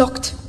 It's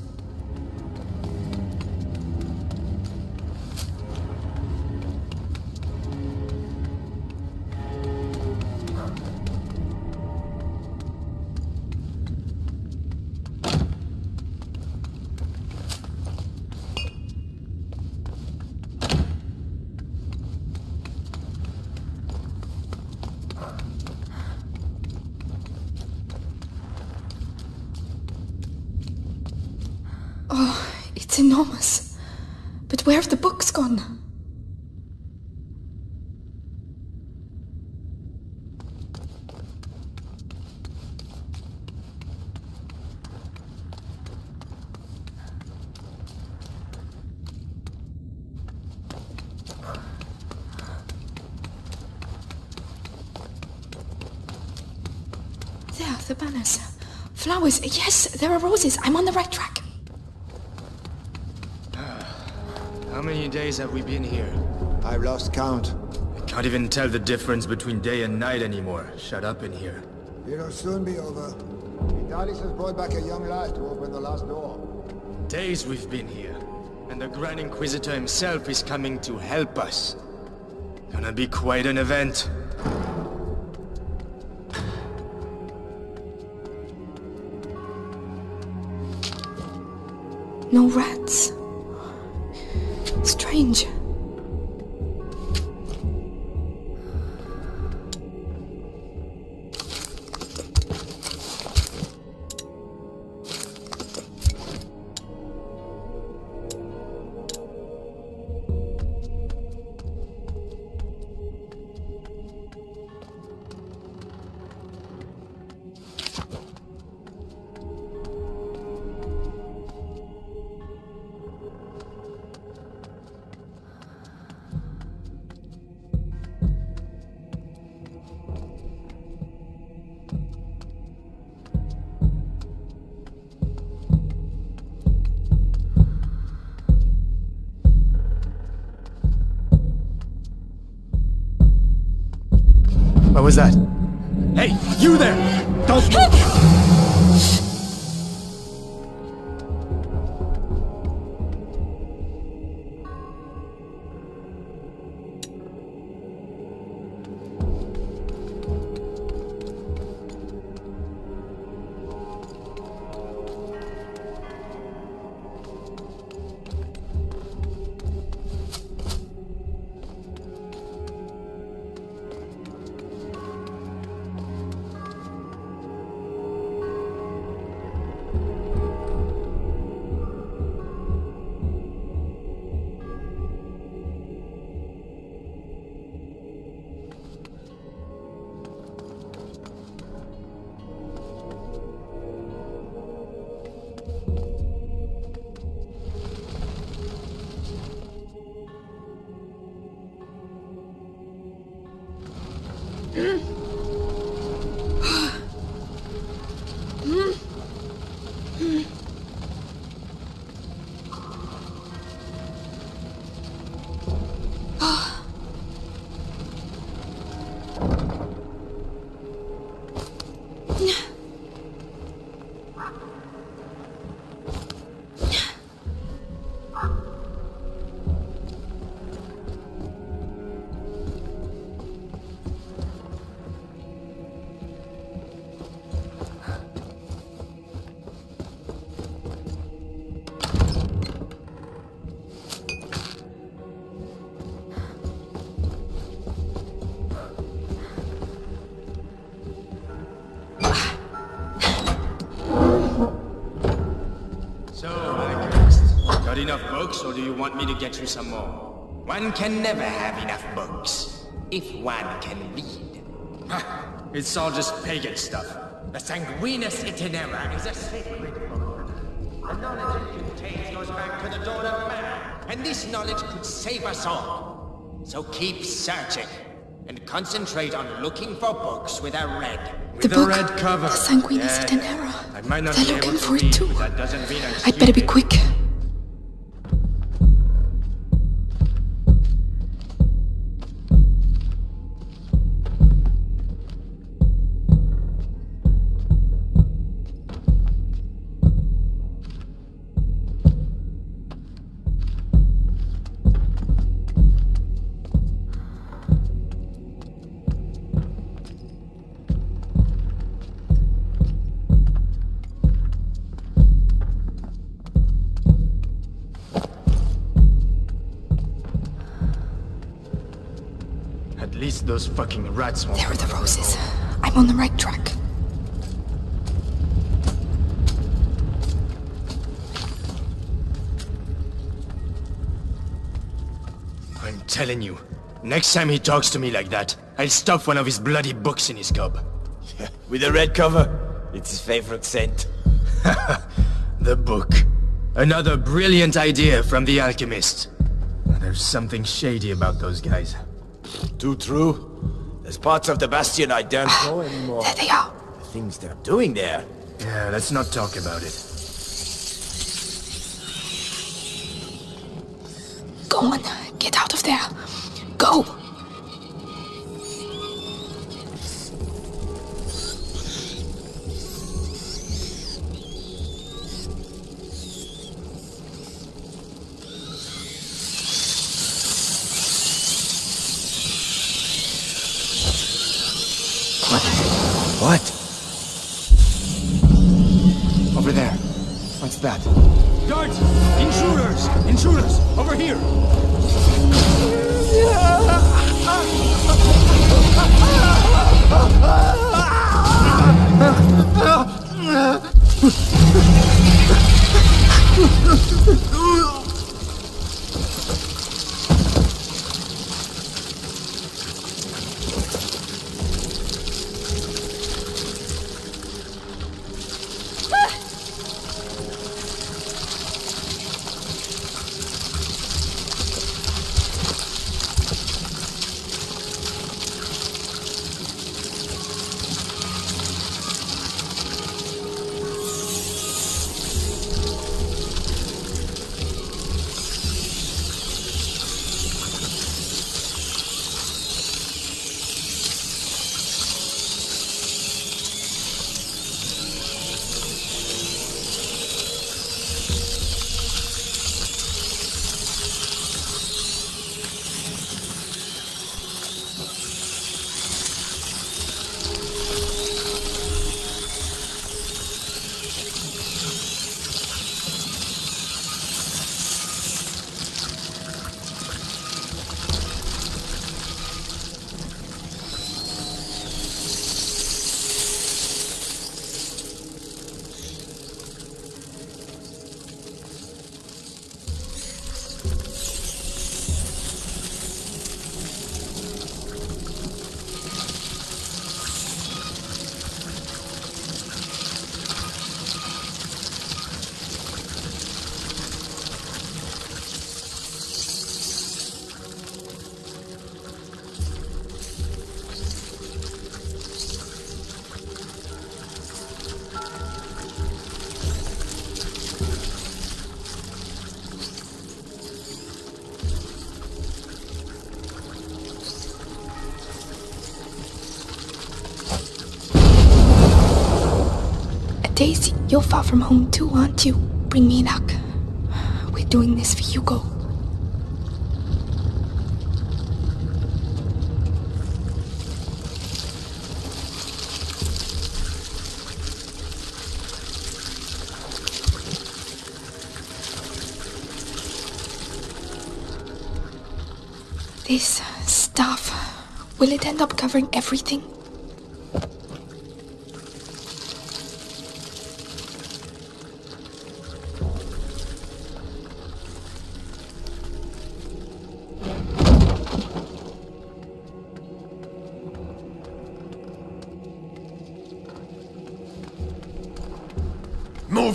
the banners. Flowers. Yes, there are roses. I'm on the right track. Ah, how many days have we been here? I've lost count. I can't even tell the difference between day and night anymore. Shut up in here. It'll soon be over. Vitalis has brought back a young lad to open the last door. Days we've been here. And the Grand Inquisitor himself is coming to help us. Gonna be quite an event. No rats. What was that? Hey, you there! Don't books, or do you want me to get you some more? One can never have enough books, if one can read. Ha! It's all just pagan stuff. The Sanguinis Itinera is a sacred book. The knowledge it contains goes back to the dawn of man, and this knowledge could save us all. So keep searching, and concentrate on looking for books with a red. The With a book. red cover. The Sanguinis Yeah, Itinera. I might not They're be looking able to for it too. but that doesn't mean I'm I'd better be stupid. quick. At those fucking rats won't There are the roses. I'm on the right track. I'm telling you, next time he talks to me like that, I'll stuff one of his bloody books in his gob. With a red cover? It's his favorite scent. The book. Another brilliant idea from the alchemist. There's something shady about those guys. Too true. There's parts of the Bastion I don't ah, know anymore. There they are. The things they're doing there. Yeah, let's not talk about it. Go on. Get out of there. Go. Daisy, you're far from home too, aren't you? Bring me luck. We're doing this for Hugo. This stuff, will it end up covering everything?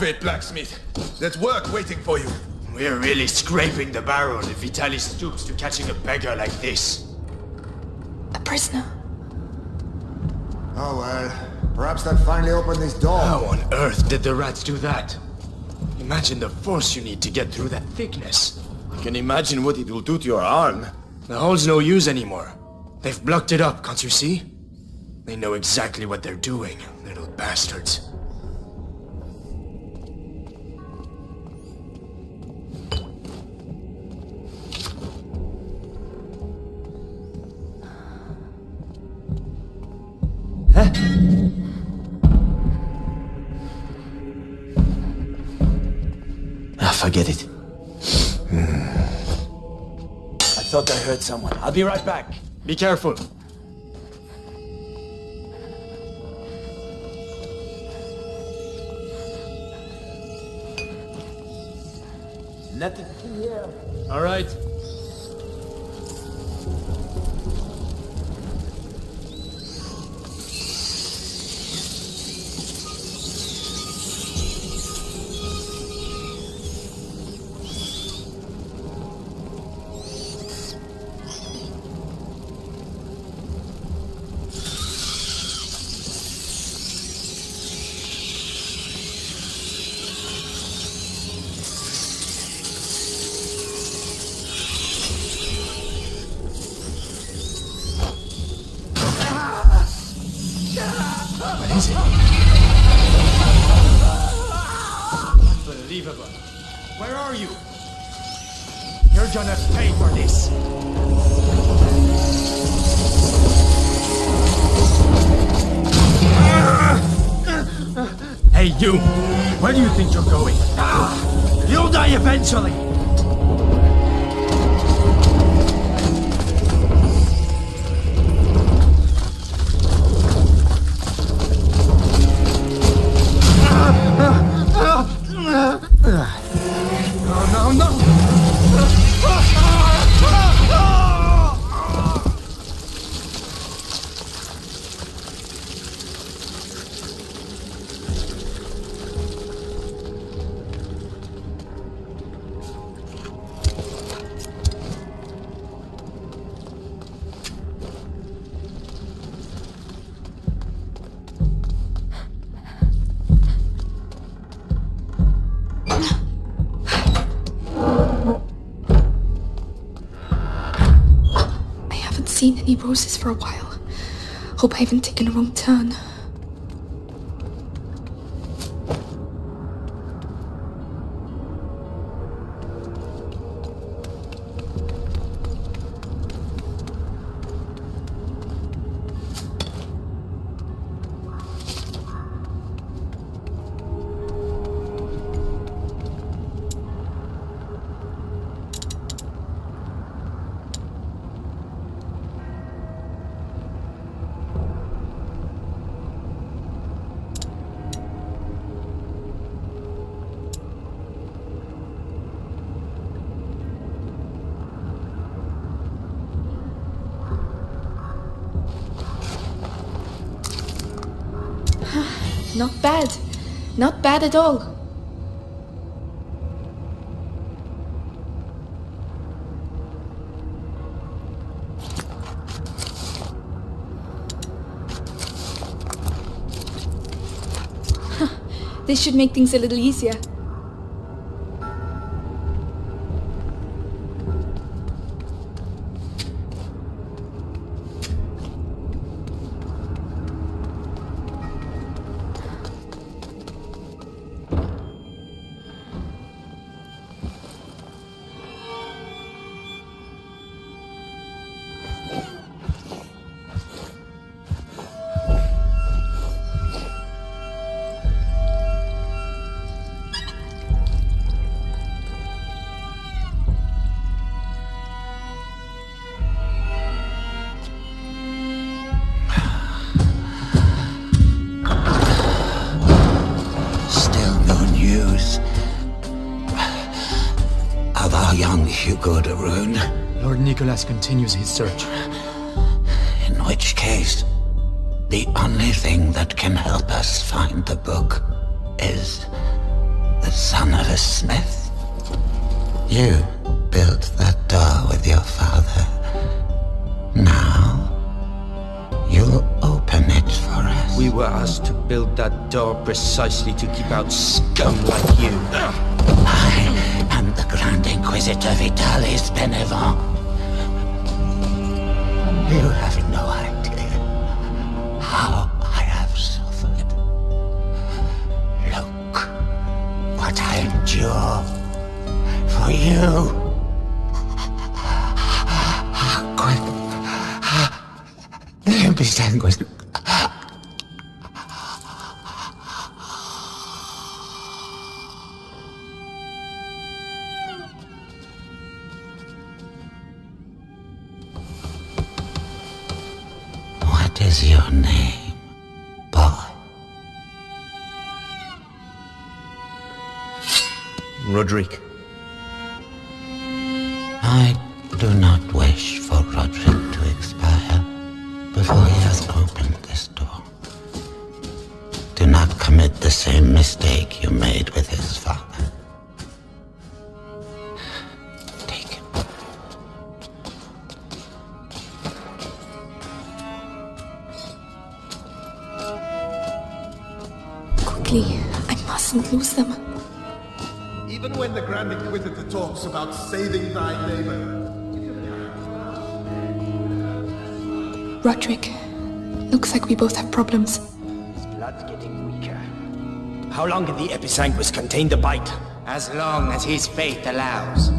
Move it, blacksmith. There's work waiting for you. We're really scraping the barrel if Vitaly stoops to catching a beggar like this. A prisoner. Oh well, perhaps that finally opened this door. How on earth did the rats do that? Imagine the force you need to get through that thickness. I can imagine what it will do to your arm. The hole's no use anymore. They've blocked it up, can't you see? They know exactly what they're doing, little bastards. Ah, forget it. I thought I heard someone. I'll be right back. Be careful. Nothing here. All right. What is it? Unbelievable. Where are you? You're gonna pay for this. Hey, you! Where do you think you're going? Ah, you'll die eventually! Seen any roses for a while. Hope I haven't taken a wrong turn. Bad at all. This should make things a little easier. Young Hugo. Lord Nicholas continues his search. In which case, the only thing that can help us find the book is the son of a smith. You built that door with your father. Now, you'll open it for us. We were asked to build that door precisely to keep out scum like you. I am the Grand Inquisitor Vitalis Benevent. You have no idea how I have suffered. Look what I endure for you. Quick. Sanguine. What is your name, boy? Roderick. I do not wish for Roderick to expire before he has opened this door. Do not commit the same mistake you made with saving thy neighbor, Roderick, looks like we both have problems. His blood's getting weaker. How long can the Episanguis contain the bite? As long as his faith allows.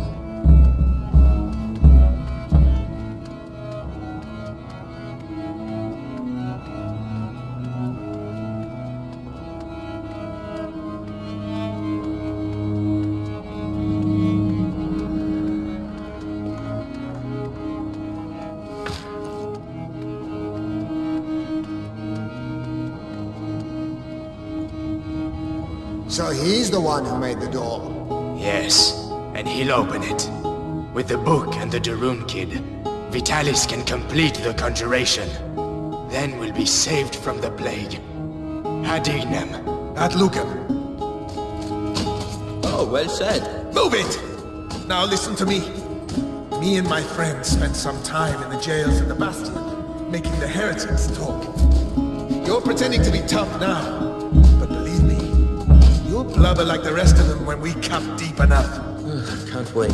So he's the one who made the door. Yes, and he'll open it. With the book and the De Rune kid, Vitalis can complete the conjuration. Then we'll be saved from the plague. Hadignem. at Lucan. Oh, well said. Move it! Now listen to me. Me and my friends spent some time in the jails of the Bastion, making the heretics talk. You're pretending to be tough now, blubber like the rest of them when we cut deep enough. Can't wait.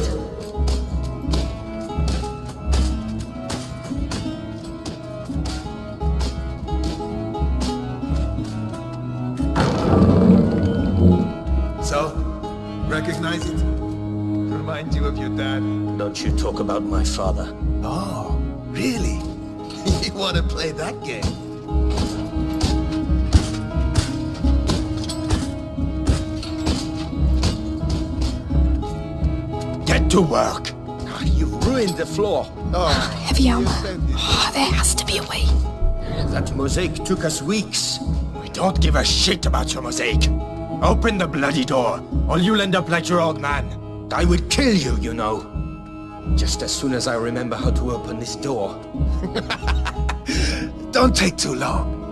So, recognize it? Remind you of your dad? Don't you talk about my father. Oh, really? you want to play that game? To work! You've ruined the floor. Oh. Oh. Heavy armor. Oh, there has to be a way. That mosaic took us weeks. We don't give a shit about your mosaic. Open the bloody door, or you'll end up like your old man. I would kill you, you know. Just as soon as I remember how to open this door. Don't take too long.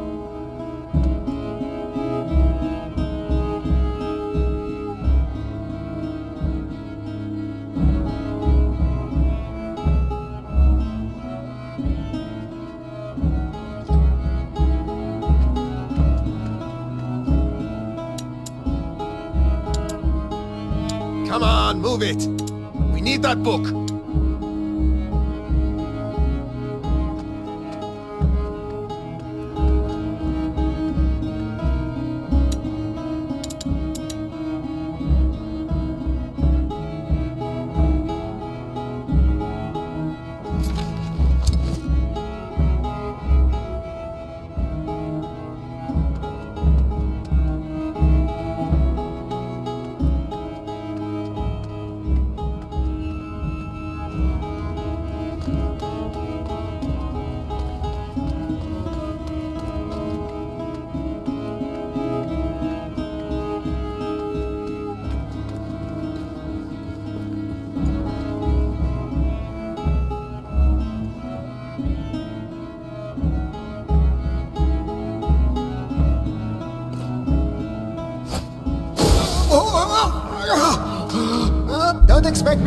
Come on, move it. We need that book.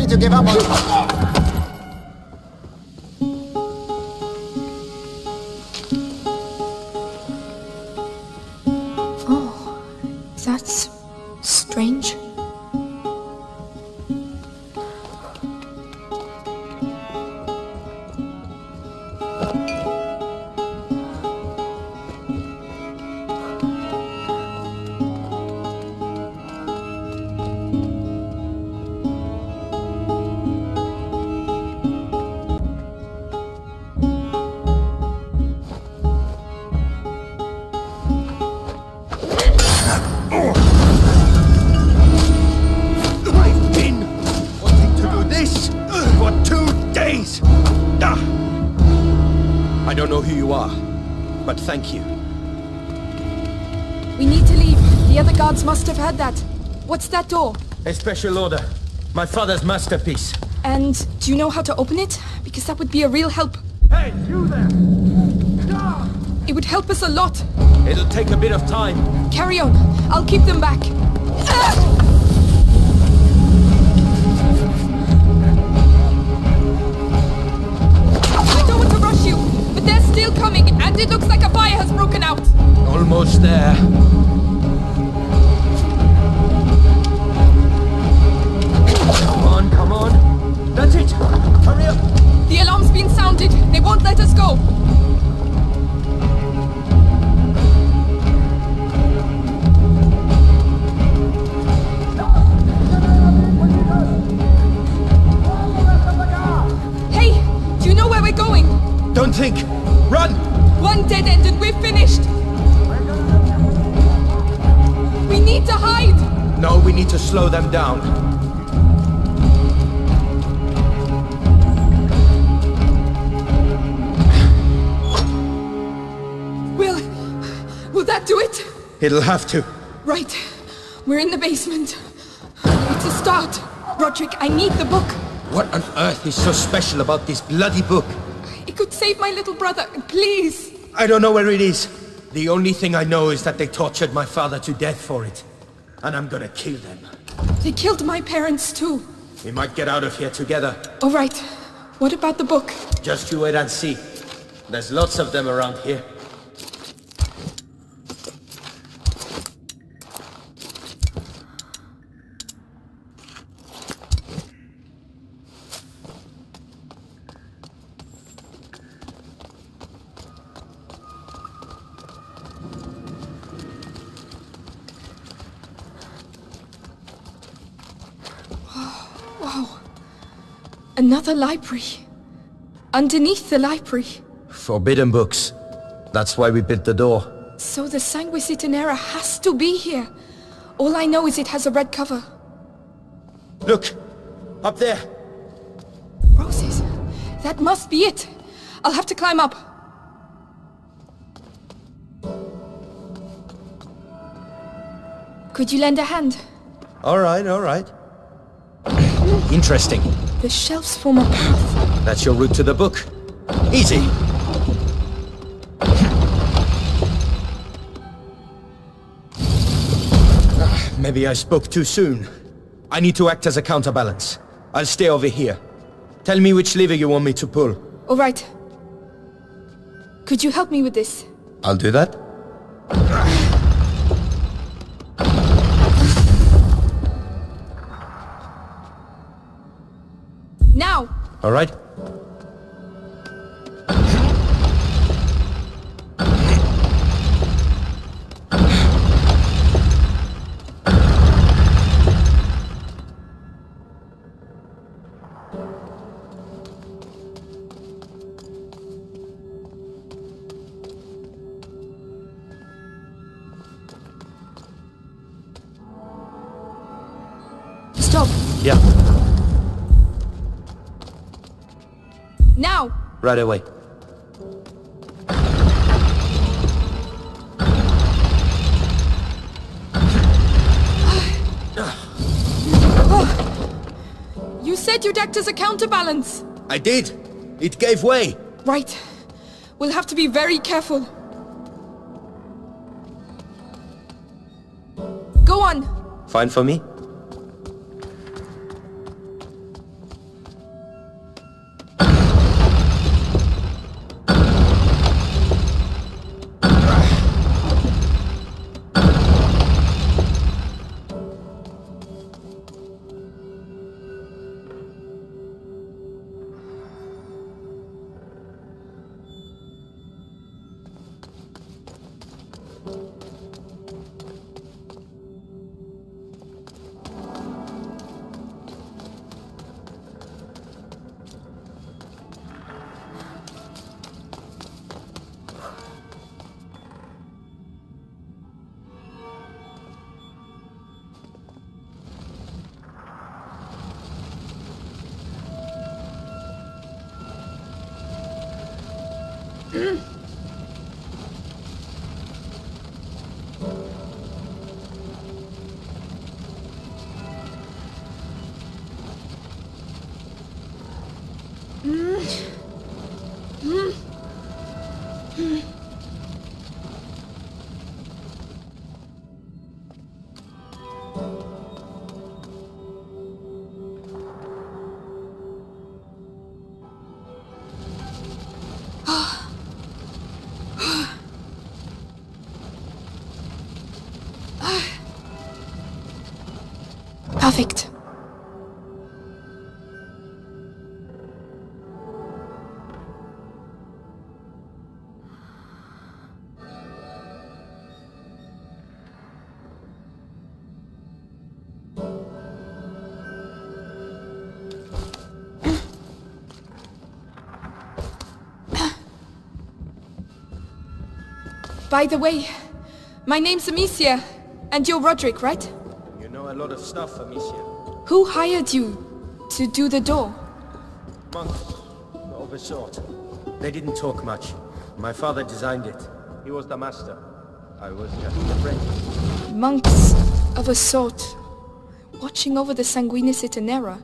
To give up on... special order. My father's masterpiece. And do you know how to open it? Because that would be a real help. Hey, you there! It would help us a lot. It'll take a bit of time. Carry on. I'll keep them back. Ah! I don't want to rush you, but they're still coming, and it looks like a fire has broken out. Almost there. On, come on. That's it. Hurry up. The alarm's been sounded. They won't let us go. Hey, do you know where we're going? Don't think. Run! One dead end and we're finished. We need to hide. No, we need to slow them down. Will that do it? It'll have to. Right. We're in the basement. It's a start. Roderick, I need the book. What on earth is so special about this bloody book? It could save my little brother. Please. I don't know where it is. The only thing I know is that they tortured my father to death for it. And I'm gonna kill them. They killed my parents too. We might get out of here together. All right. What about the book? Just you wait and see. There's lots of them around here. Another library. Underneath the library. Forbidden books. That's why we built the door. So the Sanguinis Itinera has to be here. All I know is it has a red cover. Look! Up there! Roses. That must be it. I'll have to climb up. Could you lend a hand? Alright, alright. Interesting. The shelves form a path. That's your route to the book. Easy. Ah, Maybe I spoke too soon. I need to act as a counterbalance. I'll stay over here. Tell me which lever you want me to pull. All right. Could you help me with this? I'll do that. Now! Alright? Right away. You said you'd act as a counterbalance! I did! It gave way! Right. We'll have to be very careful. Go on! Fine for me? Perfect. By the way, my name's Amicia, and you're Roderick, right? A lot of stuff, Amicia. Who hired you to do the door? Monks of a sort. They didn't talk much. My father designed it. He was the master. I was just a friend. Monks of a sort, watching over the Sanguinis Itinera.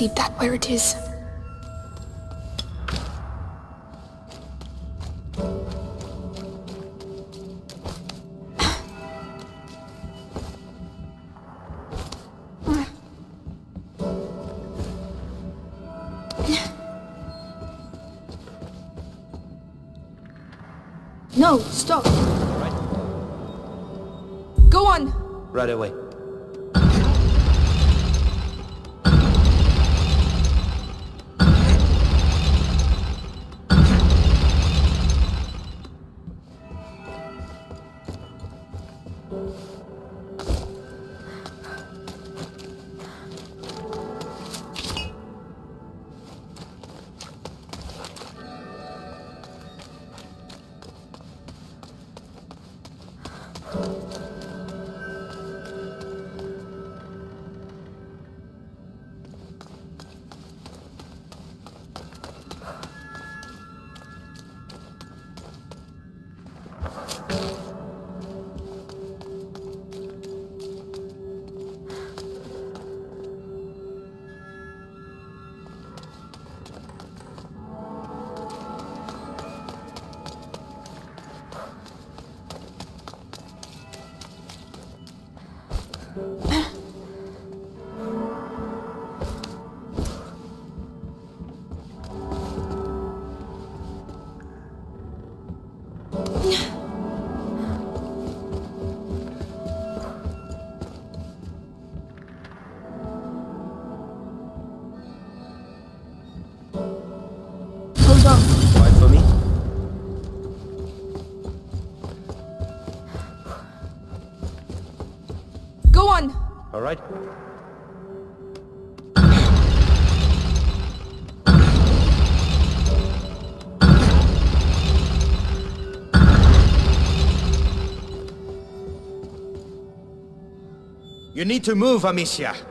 Leave that where it is. On. All right? You need to move, Amicia.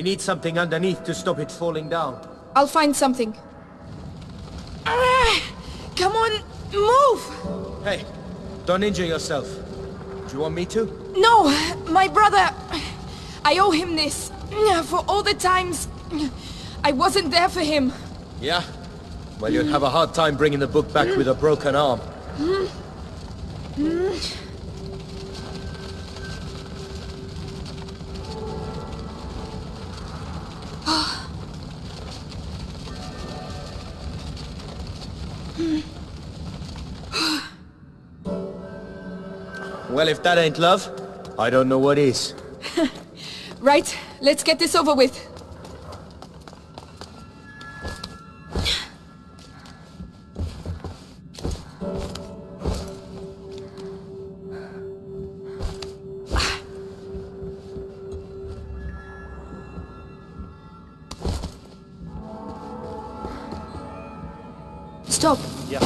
We need something underneath to stop it falling down. I'll find something. Ah, come on, move! Hey, don't injure yourself. Do you want me to? No, my brother. I owe him this. For all the times I wasn't there for him. Yeah? Well, you'd have a hard time bringing the book back with a broken arm. if that ain't love, I don't know what is. right, let's get this over with. Stop. Yeah.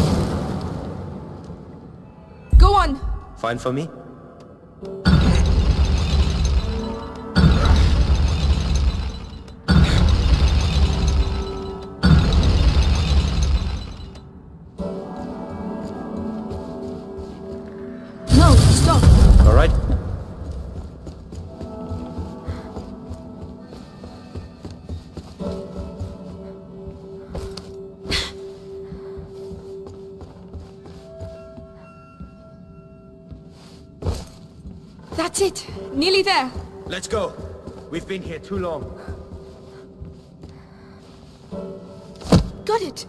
Go on. Fine for me? Let's go. We've been here too long. Got it.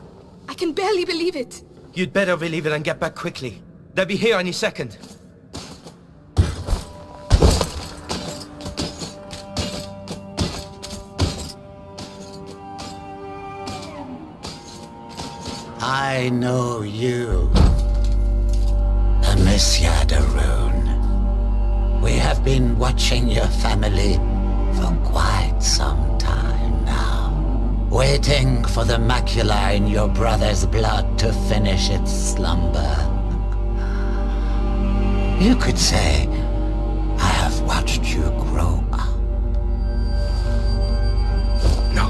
I can barely believe it. You'd better believe it and get back quickly. They'll be here any second. I know you. Amicia de Rune. We have been watching your family for quite some time now. Waiting for the macula in your brother's blood to finish its slumber. You could say, I have watched you grow up. No.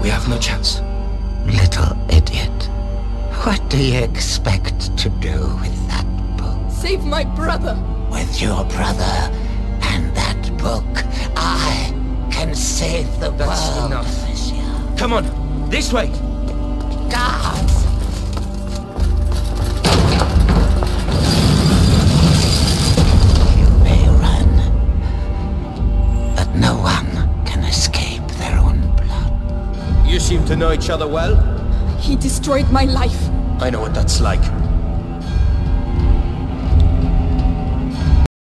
We have no chance. Little idiot. What do you expect to do with that book? Save my brother. With your brother and that book, I can save the That's world, enough. Amicia. Come on, this way! Guards! You may run, but no one can escape their own blood. You seem to know each other well. He destroyed my life. I know what that's like.